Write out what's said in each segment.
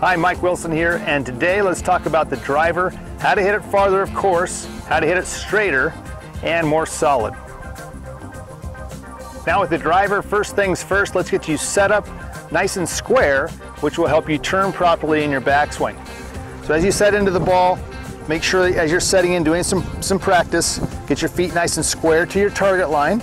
Hi, Mike Wilson here, and today let's talk about the driver, how to hit it farther, of course, how to hit it straighter, and more solid. Now with the driver, first things first, let's get you set up nice and square, which will help you turn properly in your backswing. So as you set into the ball, make sure as you're setting in, doing some, some practice, get your feet nice and square to your target line.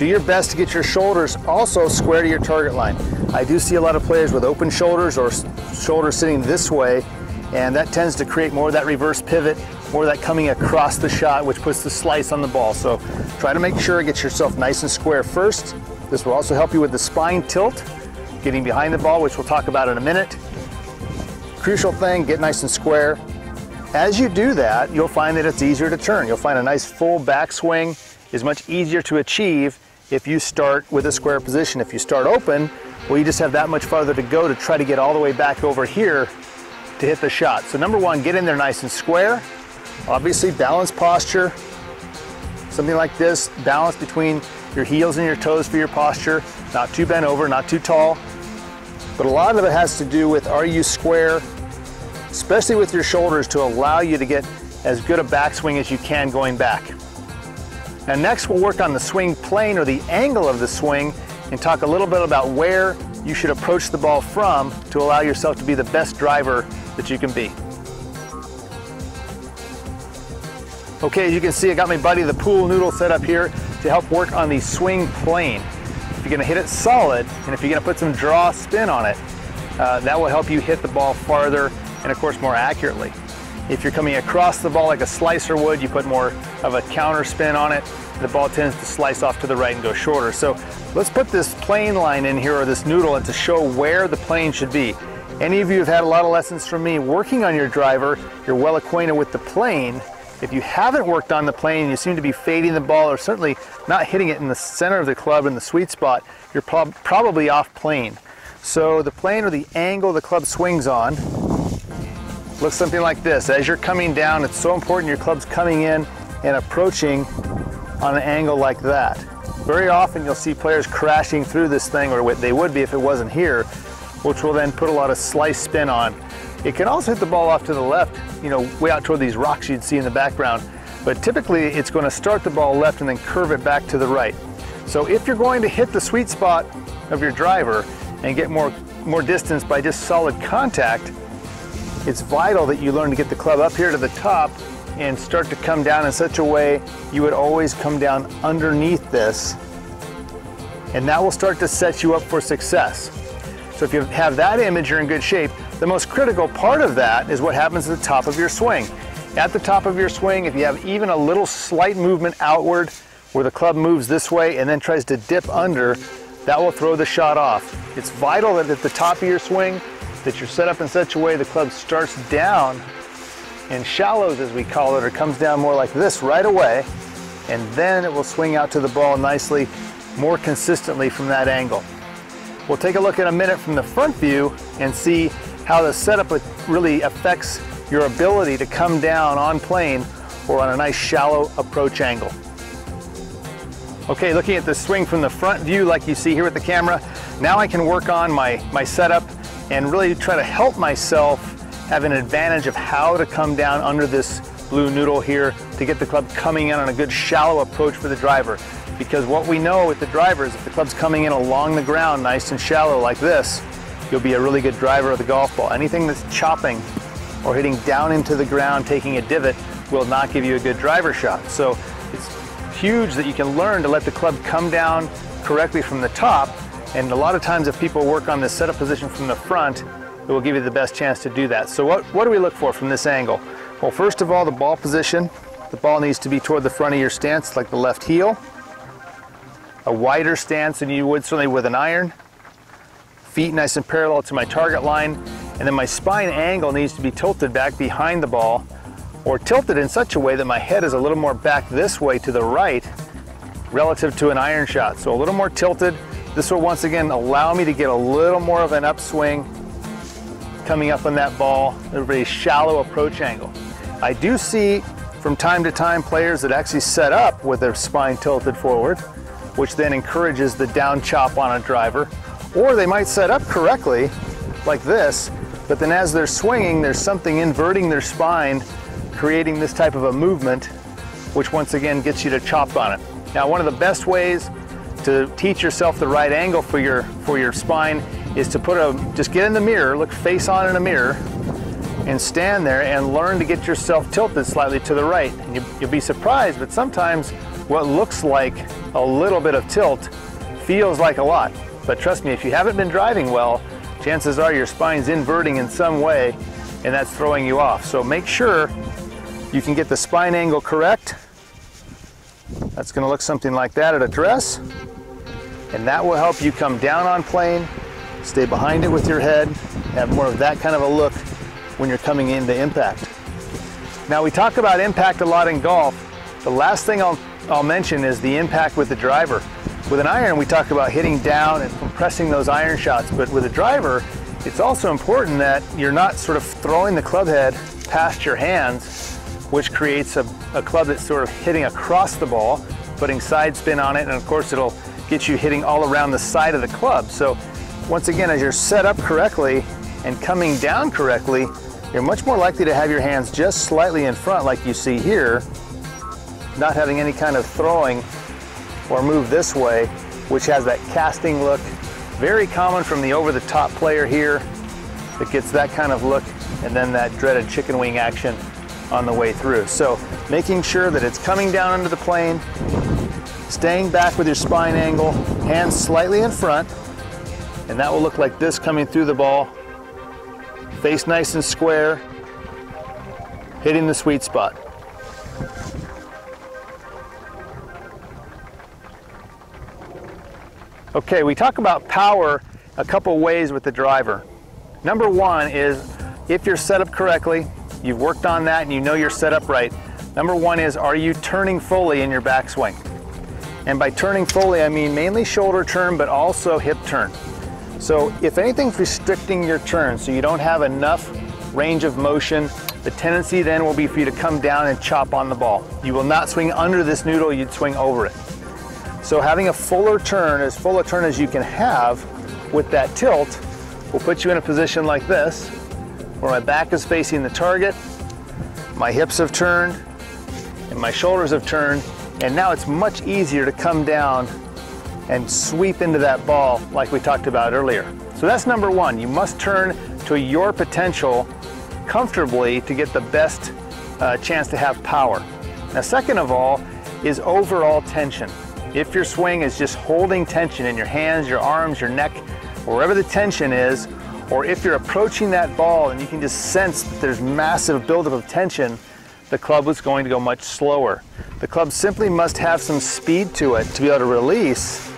Do your best to get your shoulders also square to your target line. I do see a lot of players with open shoulders or shoulders sitting this way, and that tends to create more of that reverse pivot, more of that coming across the shot, which puts the slice on the ball. So try to make sure get yourself nice and square first. This will also help you with the spine tilt, getting behind the ball, which we'll talk about in a minute. Crucial thing, get nice and square. As you do that, you'll find that it's easier to turn. You'll find a nice full backswing is much easier to achieve if you start with a square position. If you start open, well, you just have that much farther to go to try to get all the way back over here to hit the shot. So number one, get in there nice and square. Obviously, balance posture. Something like this, balance between your heels and your toes for your posture. Not too bent over, not too tall. But a lot of it has to do with are you square, especially with your shoulders to allow you to get as good a backswing as you can going back. Now next we'll work on the swing plane or the angle of the swing and talk a little bit about where you should approach the ball from to allow yourself to be the best driver that you can be. Okay, as you can see, I got my buddy the pool noodle set up here to help work on the swing plane. If you're gonna hit it solid, and if you're gonna put some draw spin on it, uh, that will help you hit the ball farther and of course more accurately. If you're coming across the ball like a slicer would, you put more of a counter spin on it, the ball tends to slice off to the right and go shorter. So let's put this plane line in here or this noodle and to show where the plane should be. Any of you have had a lot of lessons from me working on your driver, you're well acquainted with the plane. If you haven't worked on the plane you seem to be fading the ball or certainly not hitting it in the center of the club in the sweet spot, you're prob probably off plane. So the plane or the angle the club swings on looks something like this. As you're coming down, it's so important your club's coming in and approaching on an angle like that. Very often you'll see players crashing through this thing, or they would be if it wasn't here, which will then put a lot of slice spin on. It can also hit the ball off to the left, you know, way out toward these rocks you'd see in the background. But typically it's going to start the ball left and then curve it back to the right. So if you're going to hit the sweet spot of your driver and get more, more distance by just solid contact, it's vital that you learn to get the club up here to the top and start to come down in such a way you would always come down underneath this and that will start to set you up for success. So if you have that image, you're in good shape. The most critical part of that is what happens at the top of your swing. At the top of your swing, if you have even a little slight movement outward where the club moves this way and then tries to dip under, that will throw the shot off. It's vital that at the top of your swing, that you're set up in such a way the club starts down in shallows as we call it, or comes down more like this right away, and then it will swing out to the ball nicely, more consistently from that angle. We'll take a look in a minute from the front view and see how the setup really affects your ability to come down on plane or on a nice shallow approach angle. Okay, looking at the swing from the front view like you see here with the camera, now I can work on my, my setup and really try to help myself have an advantage of how to come down under this blue noodle here to get the club coming in on a good shallow approach for the driver. Because what we know with the driver is if the club's coming in along the ground nice and shallow like this, you'll be a really good driver of the golf ball. Anything that's chopping or hitting down into the ground, taking a divot, will not give you a good driver shot. So it's huge that you can learn to let the club come down correctly from the top. And a lot of times if people work on this setup position from the front, it will give you the best chance to do that. So what, what do we look for from this angle? Well, first of all, the ball position. The ball needs to be toward the front of your stance, like the left heel. A wider stance than you would certainly with an iron. Feet nice and parallel to my target line. And then my spine angle needs to be tilted back behind the ball or tilted in such a way that my head is a little more back this way to the right relative to an iron shot. So a little more tilted. This will once again allow me to get a little more of an upswing coming up on that ball a very shallow approach angle. I do see from time to time players that actually set up with their spine tilted forward. which then encourages the down chop on a driver. Or they might set up correctly, like this, but then as they're swinging, there's something inverting their spine, creating this type of a movement, which once again gets you to chop on it. Now, one of the best ways to teach yourself the right angle for your, for your spine is to put a, just get in the mirror, look face on in a mirror, and stand there and learn to get yourself tilted slightly to the right. And you, you'll be surprised, but sometimes what looks like a little bit of tilt feels like a lot. But trust me, if you haven't been driving well, chances are your spine's inverting in some way and that's throwing you off. So make sure you can get the spine angle correct. That's gonna look something like that at address. And that will help you come down on plane, stay behind it with your head, have more of that kind of a look when you're coming into impact. Now we talk about impact a lot in golf. The last thing I'll, I'll mention is the impact with the driver. With an iron, we talk about hitting down and compressing those iron shots, but with a driver, it's also important that you're not sort of throwing the club head past your hands, which creates a, a club that's sort of hitting across the ball, putting side spin on it, and of course it'll get you hitting all around the side of the club. So once again, as you're set up correctly and coming down correctly, you're much more likely to have your hands just slightly in front like you see here, not having any kind of throwing or move this way, which has that casting look. Very common from the over-the-top player here that gets that kind of look and then that dreaded chicken wing action on the way through. So making sure that it's coming down under the plane, staying back with your spine angle, hands slightly in front, and that will look like this coming through the ball. Face nice and square, hitting the sweet spot. Okay, we talk about power a couple ways with the driver. Number one is if you're set up correctly, you've worked on that and you know you're set up right. Number one is, are you turning fully in your backswing? And by turning fully, I mean mainly shoulder turn, but also hip turn. So if anything's restricting your turn, so you don't have enough range of motion, the tendency then will be for you to come down and chop on the ball. You will not swing under this noodle, you'd swing over it. So having a fuller turn, as full a turn as you can have with that tilt, will put you in a position like this, where my back is facing the target, my hips have turned, and my shoulders have turned, and now it's much easier to come down and sweep into that ball like we talked about earlier. So that's number one. You must turn to your potential comfortably to get the best uh, chance to have power. Now, second of all, is overall tension. If your swing is just holding tension in your hands, your arms, your neck, wherever the tension is, or if you're approaching that ball and you can just sense that there's massive buildup of tension, the club was going to go much slower. The club simply must have some speed to it to be able to release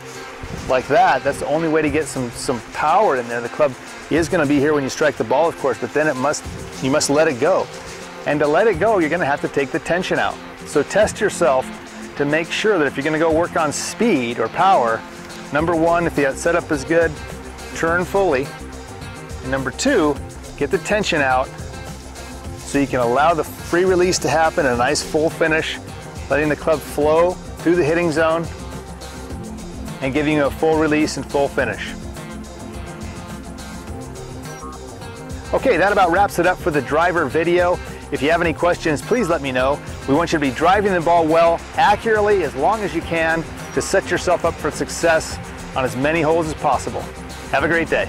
like that. That's the only way to get some, some power in there. The club is going to be here when you strike the ball, of course, but then it must you must let it go. And to let it go, you're going to have to take the tension out. So test yourself to make sure that if you're gonna go work on speed or power, number one, if the setup is good, turn fully. And number two, get the tension out so you can allow the free release to happen, a nice full finish, letting the club flow through the hitting zone and giving you a full release and full finish. Okay, that about wraps it up for the driver video. If you have any questions, please let me know. We want you to be driving the ball well, accurately, as long as you can, to set yourself up for success on as many holes as possible. Have a great day.